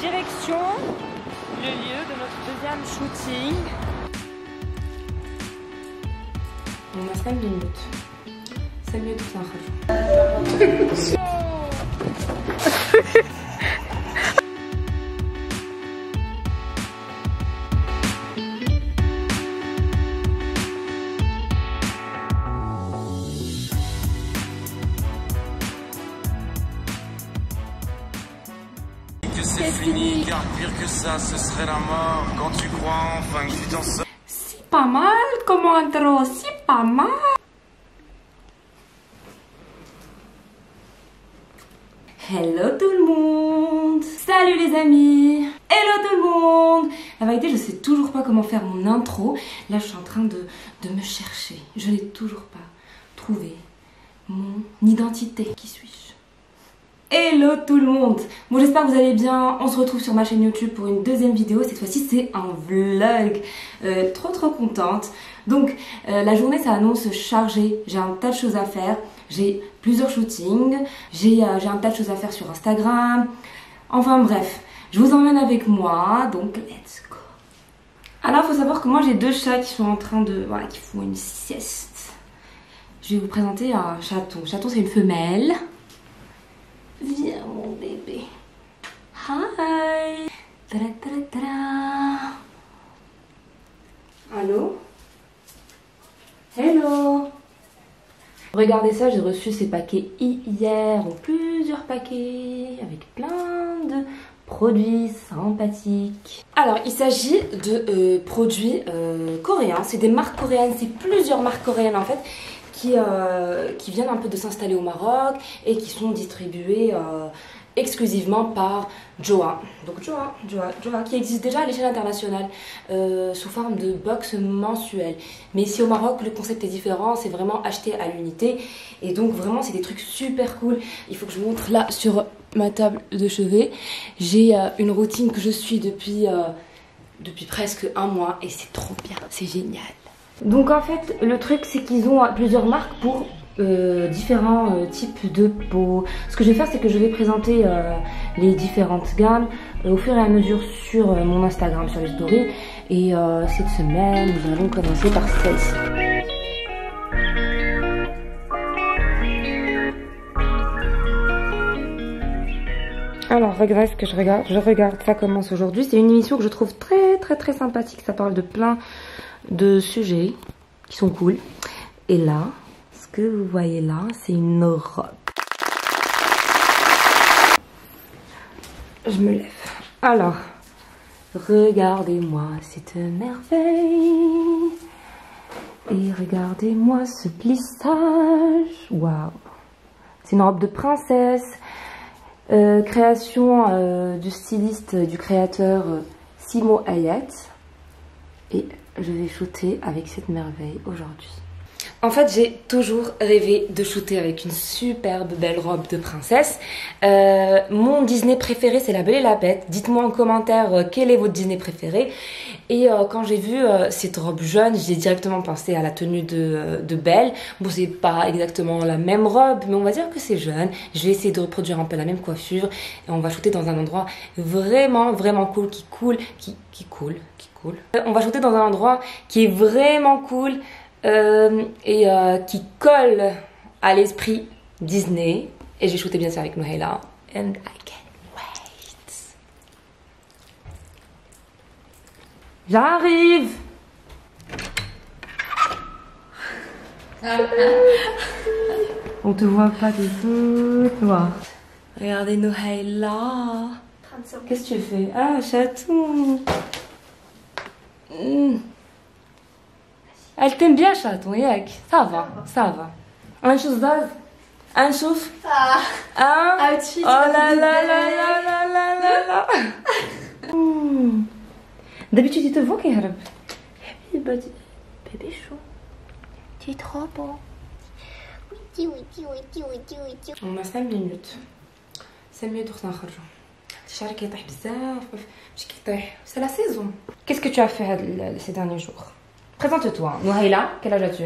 Direction le lieu de notre deuxième shooting. On a 5 minutes. 5 minutes pour pire que ça, ce serait la mort. Quand tu crois enfin que tu t'en sors. C'est pas mal comme intro, c'est pas mal. Hello tout le monde Salut les amis Hello tout le monde La vérité, je sais toujours pas comment faire mon intro. Là, je suis en train de, de me chercher. Je n'ai toujours pas trouvé mon identité. Qui suis-je? Hello tout le monde. Bon j'espère que vous allez bien, on se retrouve sur ma chaîne YouTube pour une deuxième vidéo, cette fois-ci c'est un vlog, Euh, trop trop contente. Donc euh, la journée s'annonce chargée, j'ai un tas de choses à faire, j'ai plusieurs shootings, j'ai euh, un tas de choses à faire sur Instagram, enfin bref, je vous emmène avec moi, donc let's go. Alors faut savoir que moi j'ai deux chats qui sont en train de, voilà, qui font une sieste. Je vais vous présenter un chaton, chaton c'est une femelle. Viens mon bébé. Hi. Tada, tada, tada. Allô? Hello? Regardez ça, j'ai reçu ces paquets hier, plusieurs paquets avec plein de produits sympathiques. Alors, il s'agit de euh, produits euh, coréens, c'est des marques coréennes, c'est plusieurs marques coréennes en fait qui, euh, qui viennent un peu de s'installer au Maroc et qui sont distribués euh, exclusivement par Joa. Donc Joa, Joa, Joa, qui existe déjà à l'échelle internationale euh, sous forme de box mensuelle. Mais ici au Maroc, le concept est différent, c'est vraiment acheté à l'unité. Et donc vraiment, c'est des trucs super cool. Il faut que je vous montre là sur ma table de chevet. J'ai une routine que je suis depuis presque un mois et c'est trop bien, c'est génial. Donc en fait, le truc c'est qu'ils ont plusieurs marques pour euh, différents euh, types de peau. Ce que je vais faire, c'est que je vais présenter euh, les différentes gammes euh, au fur et à mesure sur euh, mon Instagram, sur les stories. Et euh, cette semaine, nous allons commencer par celle-ci. Alors, regrette que je regarde, je regarde, ça commence aujourd'hui. C'est une émission que je trouve très très très sympathique. Ça parle de plein de sujets qui sont cool. Et là, ce que vous voyez là, c'est une robe. Je me lève. Alors, regardez-moi cette merveille. Et regardez-moi ce plissage. Waouh. C'est une robe de princesse. Euh, création euh, du styliste, du créateur euh, Simo Hayat. Et je vais shooter avec cette merveille aujourd'hui. En fait, j'ai toujours rêvé de shooter avec une superbe belle robe de princesse. Euh, mon Disney préféré, c'est La Belle et la Bête. Dites-moi en commentaire euh, quel est votre Disney préféré? Et euh, quand j'ai vu euh, cette robe jaune, j'ai directement pensé à la tenue de, de Belle. Bon, c'est pas exactement la même robe, mais on va dire que c'est jeune. Je vais essayer de reproduire un peu la même coiffure. Et on va shooter dans un endroit vraiment, vraiment cool, qui coule, qui, qui coule, qui coule. On va shooter dans un endroit qui est vraiment cool euh, et euh, qui colle à l'esprit Disney. Et je vais shooter bien sûr avec Noëlla. And I can't wait. J'arrive On te voit pas du tout, toi. Regardez Noëlla. Qu'est-ce que tu fais? Ah, chaton. Hmm. Elle t'aime bien, chaton, yak. Ça va, ça va. Un chose d'az Un chouf Un Outfit. Oh là là là là là là là là Hmm. D'habitude, il te voit qu'il harab. Bébé bébé chou. Tu es trop beau. On a 5 minutes 5 minutes pour نخرجوا الشعر كيطيح بزاف مش كيطيح c'est la saison qu'est-ce que tu as fait هاد- ces derniers jours présente-toi Nouhaila quel âge as-tu?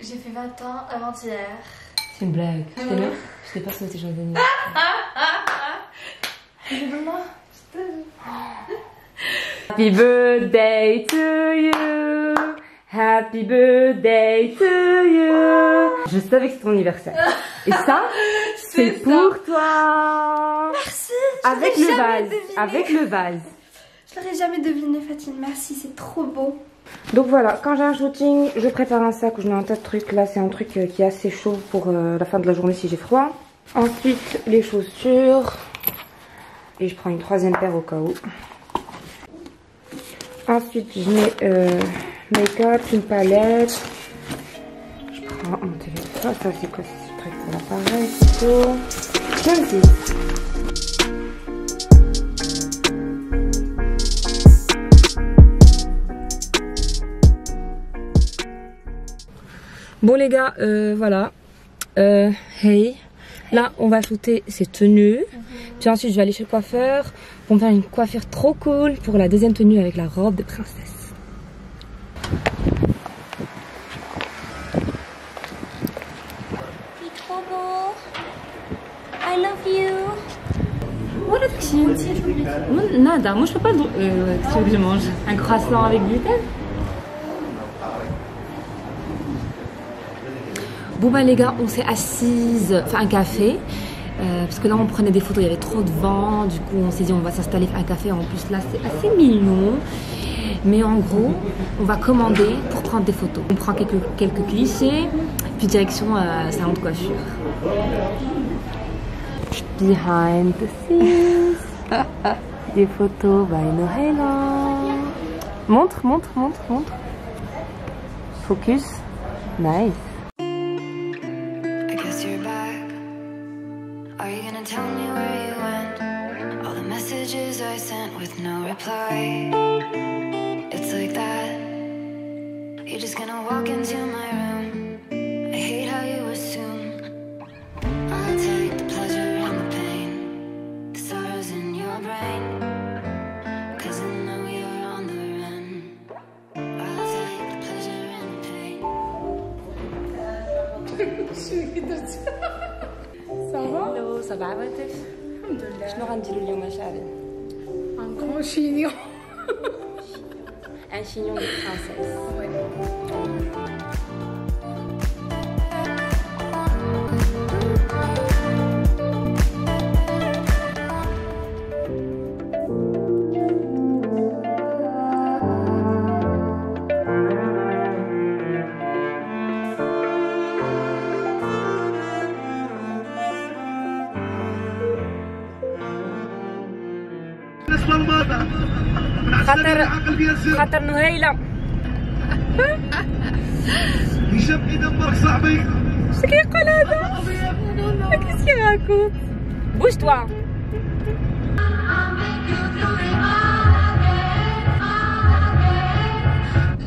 J'ai fait 20 ans avant-hier. C'est une blague. Je t'ai même- je t'ai pas souhaité joyeux anniversaire. Happy birthday to you. Happy birthday to you. Je savais que c'était ton anniversaire. Et ça, c'est pour toi. Merci. Avec le vase. deviné. Avec le vase. Je l'aurais jamais deviné, Fatine. Merci, c'est trop beau. Donc voilà, quand j'ai un shooting, je prépare un sac où je mets un tas de trucs. Là, c'est un truc euh, qui est assez chaud pour euh, la fin de la journée si j'ai froid. Ensuite, les chaussures. Et je prends une troisième paire au cas où. Ensuite, je mets euh, make-up, une palette. Je prends mon téléphone. Ça, c'est quoi ce truc? Pour l'appareil. Bon les gars, euh, voilà. Euh, hey. Là, on va shooter ces tenues. Puis ensuite, je vais aller chez le coiffeur pour me faire une coiffure trop cool pour la deuxième tenue avec la robe de princesse. Il est trop beau. I love you. What a cute. Nada, moi je peux pas. Euh, que je mange Un croissant avec gluten? Bon bah les gars, on s'est assise, enfin un café, euh, parce que là on prenait des photos, il y avait trop de vent, du coup on s'est dit on va s'installer un café, en plus là c'est assez mignon, mais en gros on va commander pour prendre des photos. On prend quelques, quelques clichés, puis direction euh, salon de coiffure. Behind the scenes, des photos by Nohela. Montre, montre, montre, montre. Focus, nice. العواطف الحمد لله. شنو غنديروا اليوم اشعري غنكون شينيون ان شينيون دو برانسيس خاطر خاطر نهيلة هشام يدمرك صاحبي شو كيقول هذا؟ كيس كيراكم بوش توا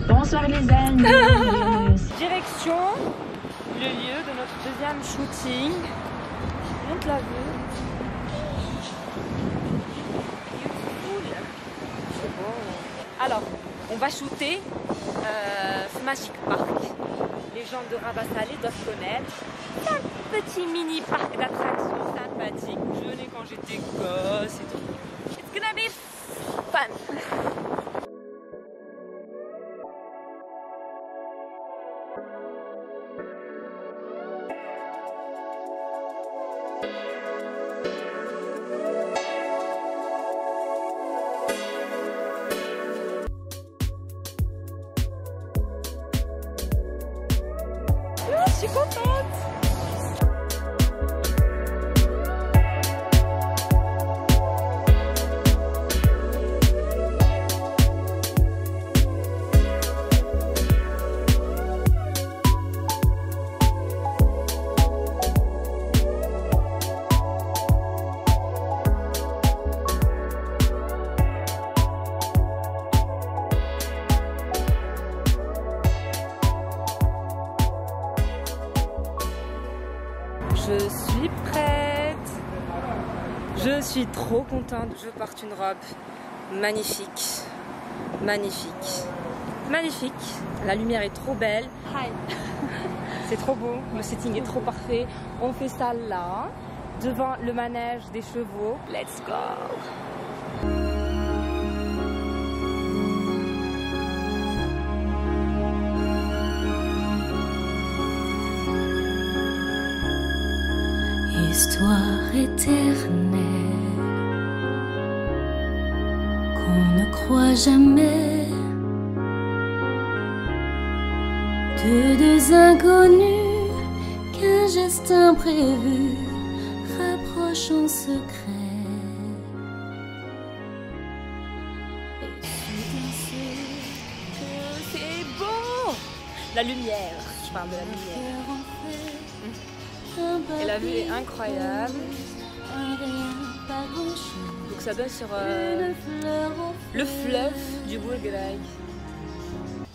Bonsoir les amis. Direction le lieu de notre deuxième shooting. Monte la vue. Va shooter euh, Magic Park. Les gens de Rabat Salé doivent connaître. Un petit mini parc d'attractions sympathique je venais quand j'étais gosse et tout. It's gonna be fun. Je porte une robe magnifique. Magnifique. Magnifique. La lumière est trop belle. C'est trop beau, le setting est trop parfait. On fait ça là, devant le manège des chevaux. Let's go Histoire éternelle qu'on ne croit jamais de deux inconnus qu'un geste imprévu rapproche en secret. Et soudain c'est C'est beau La lumière, je parle de la lumière. un Et la vue est incroyable. Ça donne sur euh, le fleuve du Bourg-Grec.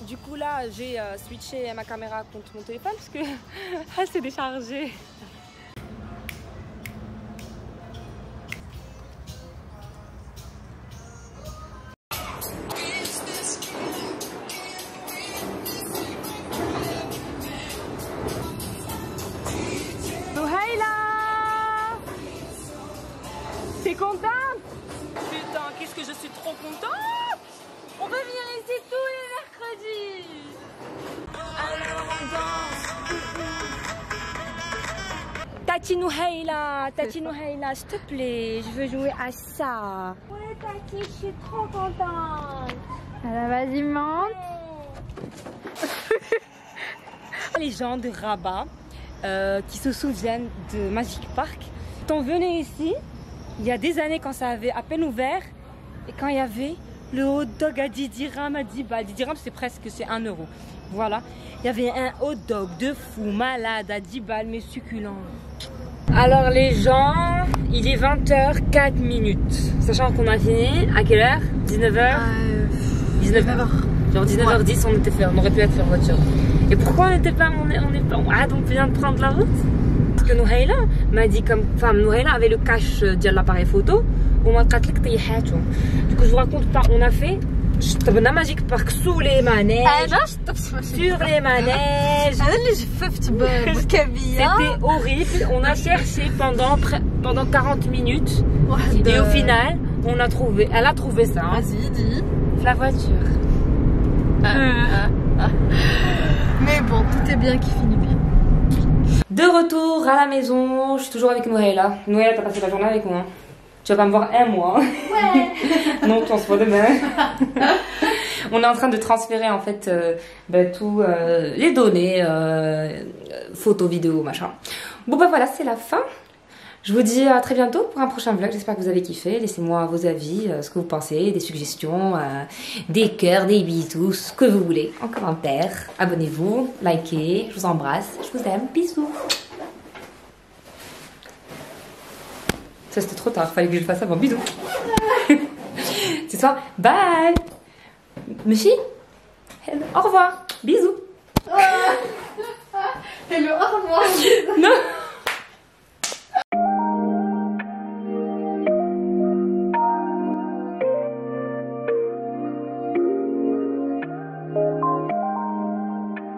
Du coup là, j'ai euh, switché ma caméra contre mon téléphone parce que elle s'est déchargée. Tati Nouhaïla, s'il te plaît, je veux jouer à ça. Ouais, Tati, je suis trop contente. Alors vas-y, monte. Les gens de Rabat euh, qui se souviennent de Magic Park, quand on venait ici, il y a des années quand ça avait à peine ouvert, et quand il y avait le hot dog à 10 dirhams à 10 balles, 10 dirhams c'est presque c'est 1 euro. Voilà, il y avait un hot dog de fou, malade à 10 balles, mais succulent. Alors les gens, il est 20h04 minutes, sachant qu'on a fini à quelle heure? 19h 19h. Genre 19h10, on, était fait, on aurait pu être fait en voiture. Et pourquoi on n'était pas, on est, on est pas, ah donc on vient de prendre la route? Parce que Nouhaïla m'a dit comme, enfin Nouhaïla avait le cache de l'appareil photo, on m'a que Du coup je vous raconte pas, on a fait, طبنا Magic Park sous les manèges, sur les manèges. انا اللي جففت بالكبيه C'était horrible, on a cherché pendant, pre- pendant 40 minutes واحد et au final on a trouvé, elle a trouvé ça, hein, vas-y dis la voiture. mais bon tout est bien qui finit bien De retour à la maison, je suis toujours avec Noëlla. Noëlla, t'as passé la journée avec moi. hein. Tu vas pas me voir un mois. Ouais. non, on se voit demain. on est en train de transférer en fait euh, ben, tout euh, les données, euh, photos, vidéos, machin. Bon bah voilà, c'est la fin. Je vous dis à très bientôt pour un prochain vlog. J'espère que vous avez kiffé. Laissez-moi vos avis, euh, ce que vous pensez, des suggestions, des cœurs, des bisous, ce que vous voulez en commentaire. Abonnez-vous, likez, je vous embrasse, je vous aime, bisous. Ça c'était trop tard, fallait que je le fasse avant. Bisous. C'est ça. Bye. Hello. Au revoir. Bisous. hello au revoir.